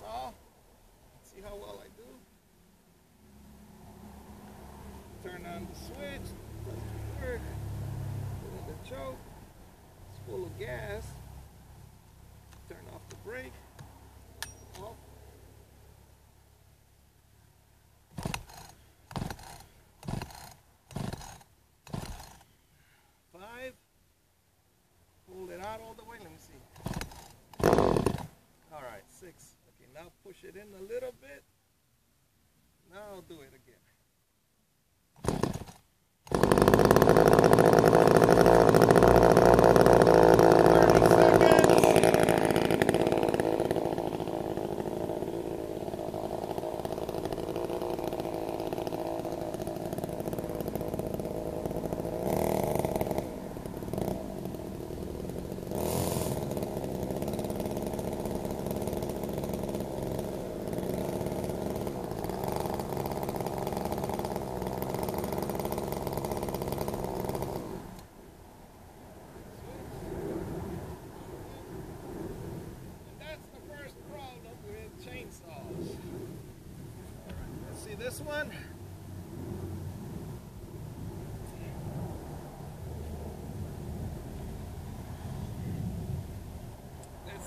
saw. See how well I do. Turn on the switch. Doesn't work. Put in the choke. It's full of gas. Turn off the brake. Off. Five. Pull it out all the way. Let me see. All right, six. Now push it in a little bit. Now I'll do it again. Let's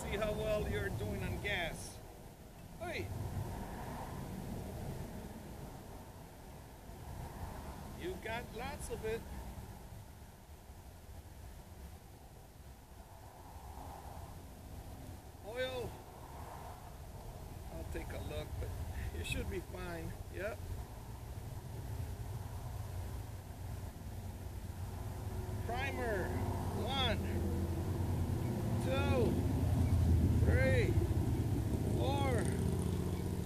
see how well you're doing on gas. Hey. You got lots of it. Oil. I'll take a look, but it should be fine. Yep. Primer. One, two, three, four,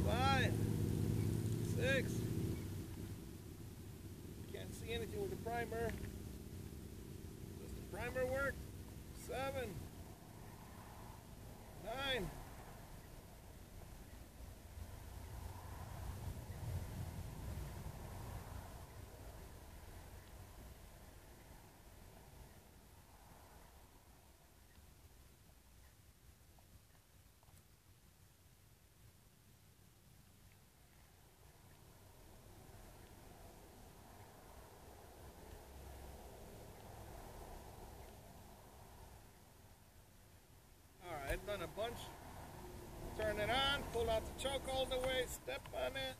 five, six. Can't see anything with the primer. Does the primer work? Seven nine. Alright, I've done a bunch. Turn it on, pull out the choke all the way, step on it.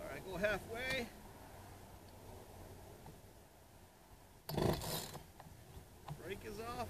Alright, go halfway. Brake is off.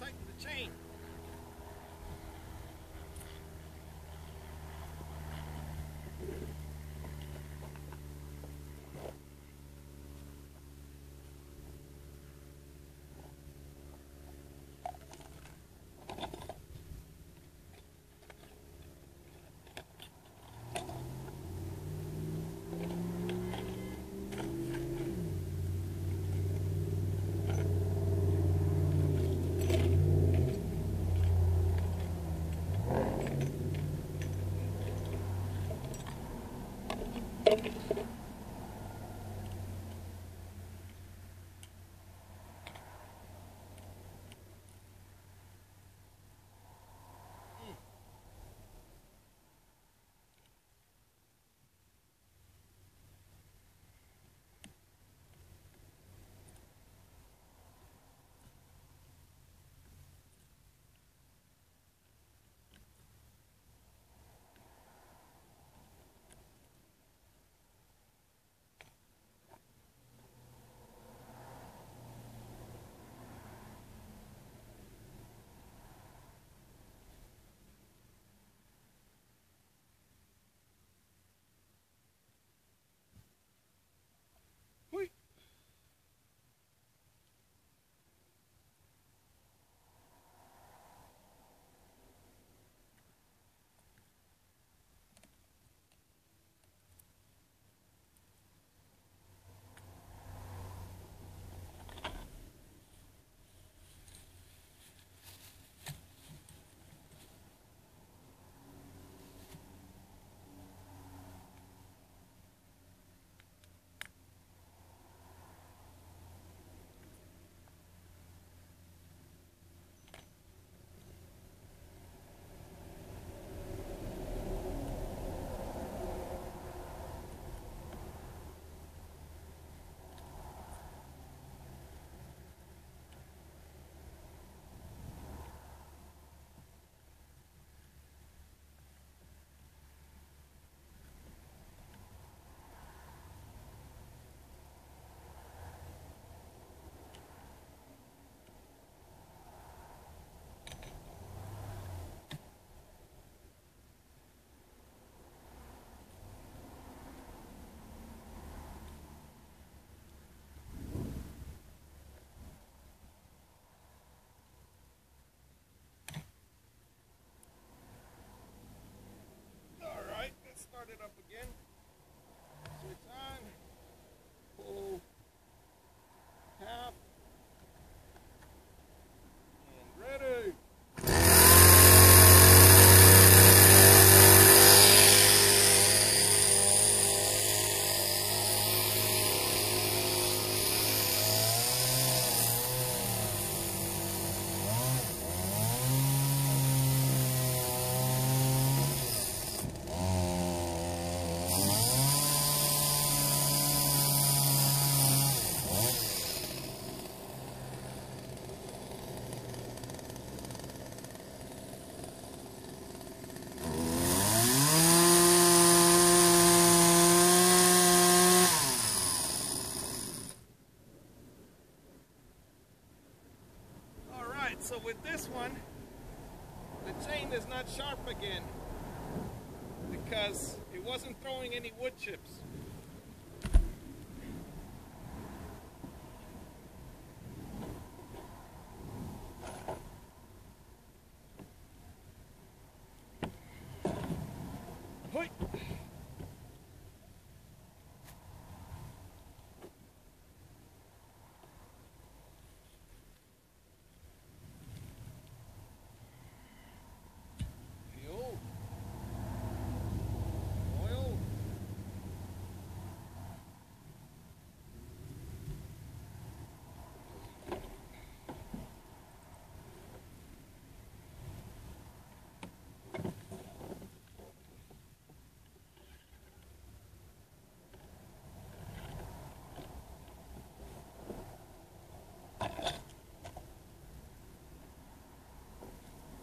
I have up again. Switch on. Pull half. And ready. All right, so with this one, the chain is not sharp again because it wasn't throwing any wood chips.